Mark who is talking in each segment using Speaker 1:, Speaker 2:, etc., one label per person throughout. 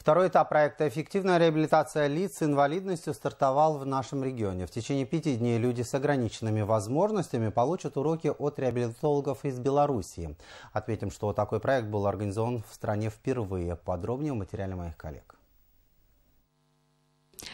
Speaker 1: Второй этап проекта «Эффективная реабилитация лиц с инвалидностью» стартовал в нашем регионе. В течение пяти дней люди с ограниченными возможностями получат уроки от реабилитологов из Белоруссии. Отметим, что такой проект был организован в стране впервые. Подробнее в материале моих коллег.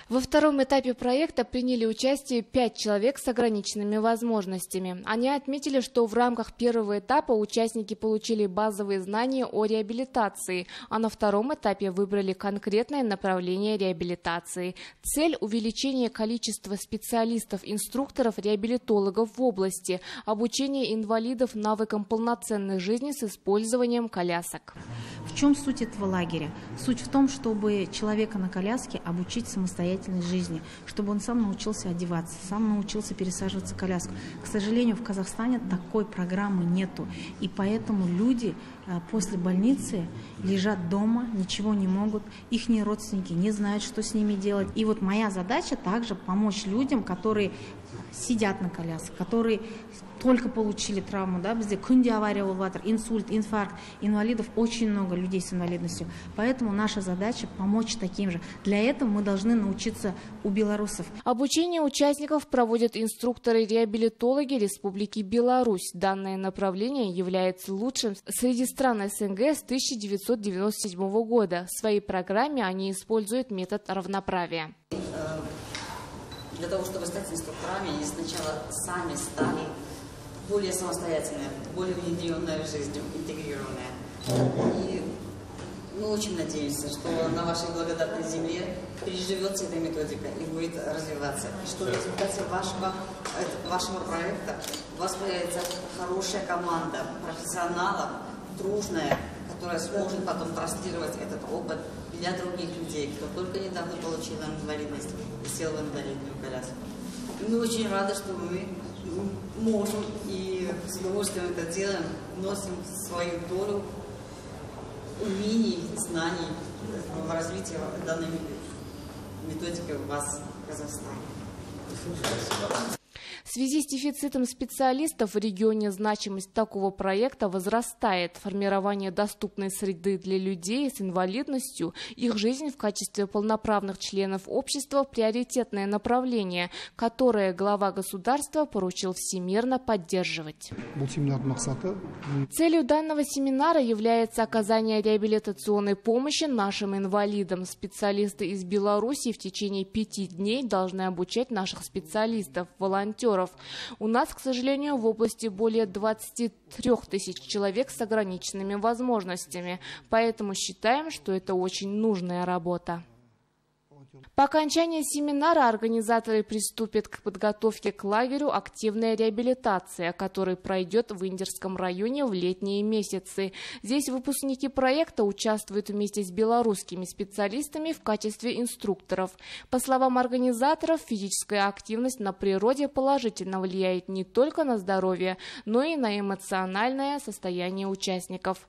Speaker 2: Во втором этапе проекта приняли участие пять человек с ограниченными возможностями. Они отметили, что в рамках первого этапа участники получили базовые знания о реабилитации, а на втором этапе выбрали конкретное направление реабилитации. Цель – увеличение количества специалистов-инструкторов, реабилитологов в области, обучение инвалидов навыкам полноценной жизни с использованием колясок.
Speaker 3: В чем суть этого лагеря? Суть в том, чтобы человека на коляске обучить самостоятельно самостоятельной жизни, чтобы он сам научился одеваться, сам научился пересаживаться в коляску. К сожалению, в Казахстане такой программы нету, и поэтому люди э, после больницы лежат дома, ничего не могут, их родственники не знают, что с ними делать. И вот моя задача также помочь людям, которые сидят на коляске, которые только получили травму, да, бізде күнде авария болып инсульт, инфаркт, инвалидов очень много людей с инвалидностью. Поэтому наша задача помочь таким же. Для этого мы должны научиться у белорусов.
Speaker 2: Обучение участников проводят инструкторы-реабилитологи Республики Беларусь. Данное направление является лучшим среди стран СНГ с 1997 года. В своей программе они используют метод равноправия.
Speaker 4: Для того, чтобы стать инструкторами, они сначала сами стали более самостоятельная, более внедренная в жизнь, интегрированная. И мы очень надеемся, что на вашей благодатной земле переживется эта методика и будет развиваться. Что в результате вашего, вашего проекта у вас появится хорошая команда профессионалов, дружная, которая сможет потом транслировать этот опыт для других людей, кто только недавно получил инвалидность и сел в инвалидную коляску. И мы очень рады, что мы можем и с удовольствием это делаем, носим свою долю умений, знаний в развитии данной методики у вас в Казахстане.
Speaker 2: Связи с дефицитом специалистов в регионе значимость такого проекта возрастает. Формирование доступной среды для людей с инвалидностью, их жизнь в качестве полноправных членов общества – приоритетное направление, которое глава государства поручил всемирно поддерживать. Целью данного семинара является оказание реабилитационной помощи нашим инвалидам. Специалисты из Беларуси в течение пяти дней должны обучать наших специалистов, волонтеров, волонтеров. У нас, к сожалению, в области более 23 тысяч человек с ограниченными возможностями, поэтому считаем, что это очень нужная работа. По окончании семинара организаторы приступят к подготовке к лагерю «Активная реабилитация», который пройдет в Индерском районе в летние месяцы. Здесь выпускники проекта участвуют вместе с белорусскими специалистами в качестве инструкторов. По словам организаторов, физическая активность на природе положительно влияет не только на здоровье, но и на эмоциональное состояние участников.